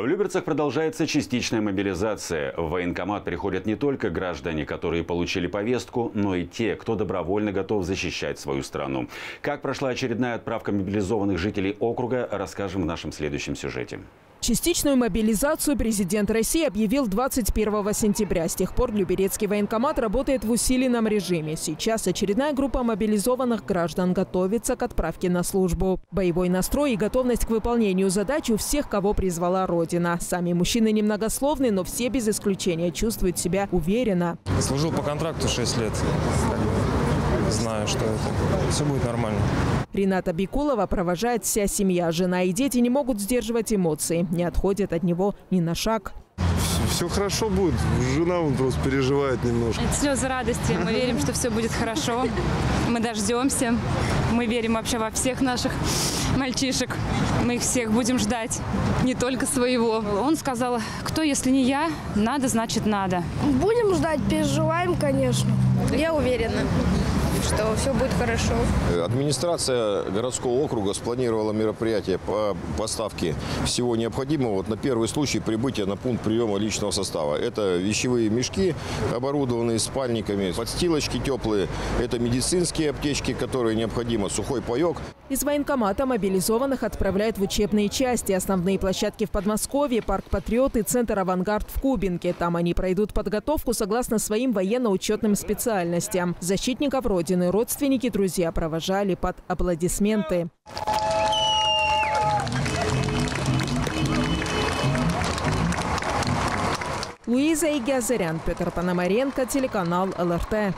В Люберцах продолжается частичная мобилизация. В военкомат приходят не только граждане, которые получили повестку, но и те, кто добровольно готов защищать свою страну. Как прошла очередная отправка мобилизованных жителей округа, расскажем в нашем следующем сюжете. Частичную мобилизацию президент России объявил 21 сентября. С тех пор Люберецкий военкомат работает в усиленном режиме. Сейчас очередная группа мобилизованных граждан готовится к отправке на службу. Боевой настрой и готовность к выполнению задач у всех, кого призвала Родина. Сами мужчины немногословны, но все без исключения чувствуют себя уверенно. Служил по контракту 6 лет. Знаю, что это. Все будет нормально. Рената Бикулова провожает вся семья. Жена и дети не могут сдерживать эмоции, не отходят от него ни на шаг. Все хорошо будет. Жена он просто переживает немножко. Это слезы радости. Мы верим, что все будет хорошо. Мы дождемся. Мы верим вообще во всех наших мальчишек. Мы их всех будем ждать. Не только своего. Он сказал, кто, если не я, надо, значит надо. Будем ждать, переживаем, конечно. Я уверена что все будет хорошо. Администрация городского округа спланировала мероприятие по поставке всего необходимого вот на первый случай прибытия на пункт приема личного состава. Это вещевые мешки, оборудованные спальниками, подстилочки теплые, это медицинские аптечки, которые необходимо, сухой паек. Из военкомата мобилизованных отправляют в учебные части. Основные площадки в Подмосковье, парк «Патриот» и центр «Авангард» в Кубинке. Там они пройдут подготовку согласно своим военно-учетным специальностям. Защитников Родины родственники, друзья провожали под аплодисменты. Луиза Игязарян, Петр Пономаренко, телеканал ЛРТ.